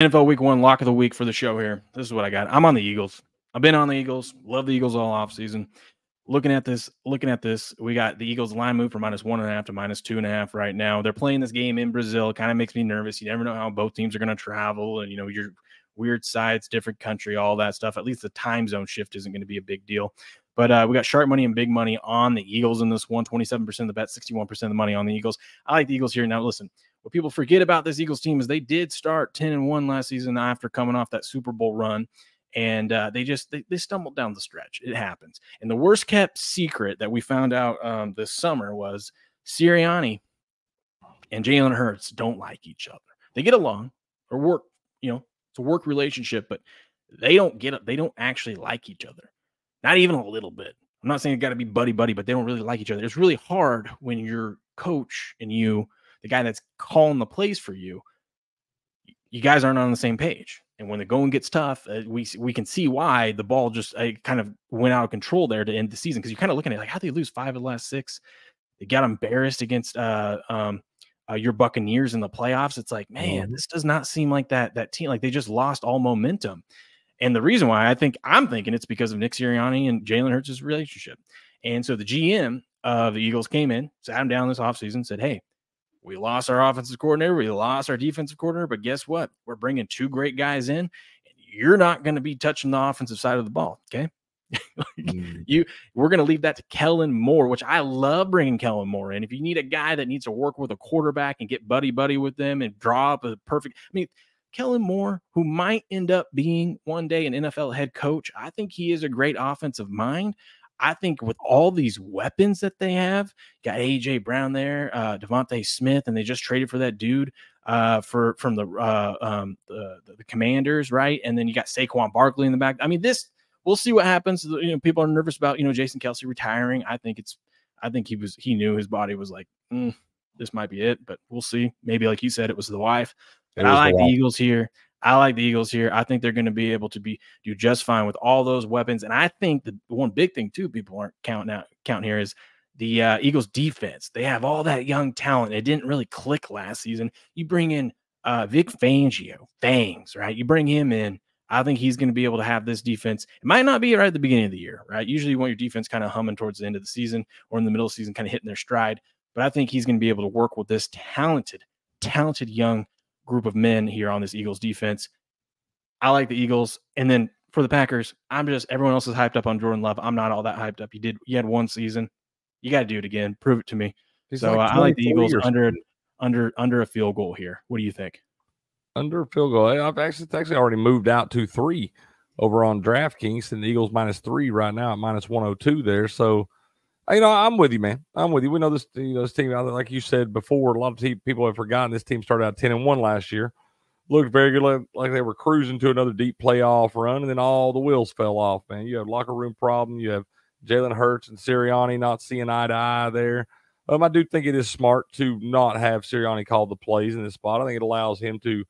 NFL Week One lock of the week for the show here. This is what I got. I'm on the Eagles. I've been on the Eagles. Love the Eagles all off season. Looking at this, looking at this, we got the Eagles line move from minus one and a half to minus two and a half right now. They're playing this game in Brazil. Kind of makes me nervous. You never know how both teams are going to travel, and you know your weird sides, different country, all that stuff. At least the time zone shift isn't going to be a big deal. But uh, we got sharp money and big money on the Eagles in this one. 27% of the bet, 61% of the money on the Eagles. I like the Eagles here. Now, listen, what people forget about this Eagles team is they did start 10 and 1 last season after coming off that Super Bowl run. And uh, they just they, they stumbled down the stretch. It happens. And the worst kept secret that we found out um, this summer was Sirianni and Jalen Hurts don't like each other. They get along or work, you know, it's a work relationship, but they don't get it. They don't actually like each other. Not even a little bit. I'm not saying it got to be buddy buddy, but they don't really like each other. It's really hard when your coach and you, the guy that's calling the plays for you, you guys aren't on the same page. And when the going gets tough, uh, we we can see why the ball just uh, kind of went out of control there to end the season because you're kind of looking at it like how they lose five of the last six. They got embarrassed against uh, um, uh, your Buccaneers in the playoffs. It's like, man, mm-hmm. this does not seem like that that team. Like they just lost all momentum. And the reason why I think I'm thinking it's because of Nick Sirianni and Jalen Hurts' relationship. And so the GM of the Eagles came in, sat him down this offseason, said, Hey, we lost our offensive coordinator, we lost our defensive coordinator, but guess what? We're bringing two great guys in, and you're not going to be touching the offensive side of the ball. Okay. mm. you we're going to leave that to Kellen Moore, which I love bringing Kellen Moore in. If you need a guy that needs to work with a quarterback and get buddy buddy with them and draw up a perfect, I mean, Kellen Moore, who might end up being one day an NFL head coach, I think he is a great offensive mind. I think with all these weapons that they have, got AJ Brown there, uh, DeVonta Smith, and they just traded for that dude uh, for from the, uh, um, the the Commanders, right? And then you got Saquon Barkley in the back. I mean, this we'll see what happens. You know, people are nervous about you know Jason Kelce retiring. I think it's, I think he was he knew his body was like, mm, this might be it, but we'll see. Maybe like you said, it was the wife. But I like the, the Eagles here. I like the Eagles here. I think they're going to be able to be do just fine with all those weapons. And I think the one big thing too, people aren't counting out counting here is the uh, Eagles defense. They have all that young talent. It didn't really click last season. You bring in uh, Vic Fangio, Fangs, right? You bring him in. I think he's going to be able to have this defense. It might not be right at the beginning of the year, right? Usually you want your defense kind of humming towards the end of the season or in the middle of the season, kind of hitting their stride. But I think he's going to be able to work with this talented, talented young group of men here on this Eagles defense. I like the Eagles. And then for the Packers, I'm just everyone else is hyped up on Jordan Love. I'm not all that hyped up. You did you had one season. You got to do it again. Prove it to me. He's so like I like the Eagles under under under a field goal here. What do you think? Under a field goal. I've actually it's actually already moved out to three over on DraftKings, and the Eagles minus three right now at minus 102 there. So you know, I'm with you, man. I'm with you. We know this, you know, this team, like you said before, a lot of people have forgotten this team started out 10 and 1 last year. Looked very good, like, like they were cruising to another deep playoff run, and then all the wheels fell off, man. You have locker room problem. You have Jalen Hurts and Sirianni not seeing eye to eye there. Um, I do think it is smart to not have Sirianni call the plays in this spot. I think it allows him to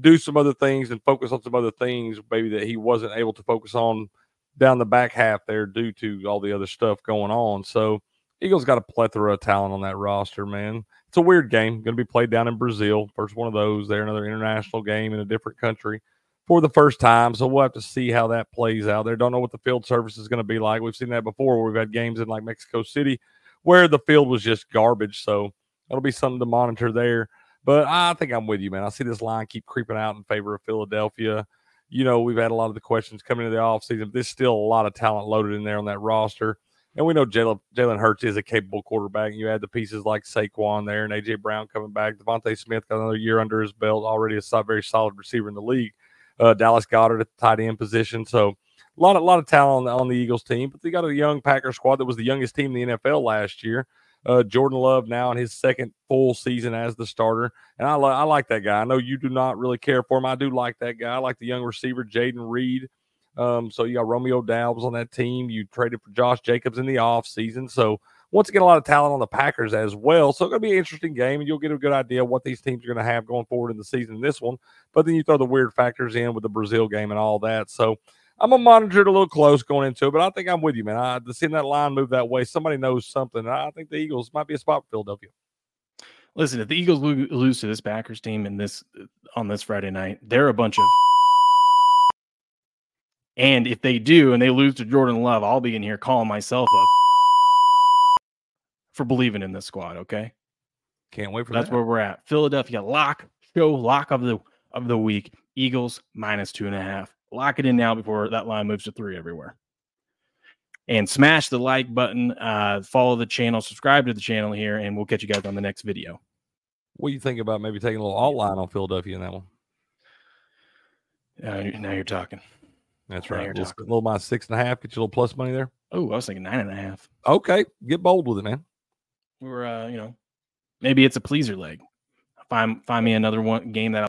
do some other things and focus on some other things, maybe that he wasn't able to focus on – down the back half there due to all the other stuff going on. So Eagles got a plethora of talent on that roster, man. It's a weird game. Going to be played down in Brazil. First one of those there, another international game in a different country for the first time. So we'll have to see how that plays out there. Don't know what the field service is going to be like. We've seen that before. We've had games in like Mexico City where the field was just garbage. So it'll be something to monitor there. But I think I'm with you, man. I see this line keep creeping out in favor of Philadelphia you know, we've had a lot of the questions coming into the offseason. There's still a lot of talent loaded in there on that roster. And we know Jalen Hurts is a capable quarterback. You add the pieces like Saquon there and AJ Brown coming back. DeVonta Smith got another year under his belt, already a very solid receiver in the league. Uh, Dallas Goedert at the tight end position. So a lot, of, lot of talent on the, on the Eagles team, but they got a young Packer squad that was the youngest team in the NFL last year. Uh, Jordan Love now in his second full season as the starter, and I, li- I like that guy. I know you do not really care for him. I do like that guy. I like the young receiver Jayden Reed. Um, so you got Romeo Doubs on that team. You traded for Josh Jacobs in the off season. So once again, a lot of talent on the Packers as well. So it's going to be an interesting game, and you'll get a good idea what these teams are going to have going forward in the season in this one. But then you throw the weird factors in with the Brazil game and all that. So I'm gonna monitor it a little close going into it, but I think I'm with you, man. I seeing that line move that way, somebody knows something. I think the Eagles might be a spot for Philadelphia. Listen, if the Eagles lose to this Packers team in this on this Friday night, they're a bunch of. And if they do, and they lose to Jordan Love, I'll be in here calling myself up for believing in this squad. Okay, Can't wait for that's that. where we're at. Philadelphia lock show lock of the of the week. Eagles minus two and a half. Lock it in now before that line moves to three everywhere. And smash the like button, uh, follow the channel, subscribe to the channel here, and we'll catch you guys on the next video. What do you think about maybe taking a little alt line on Philadelphia in that one? Uh, now you're talking. That's right. A little, little minus six and a half. Get you a little plus money there. Oh, I was thinking nine and a half. Okay, get bold with it, man. We were, uh, you know, maybe it's a pleaser leg. Find find me another one game that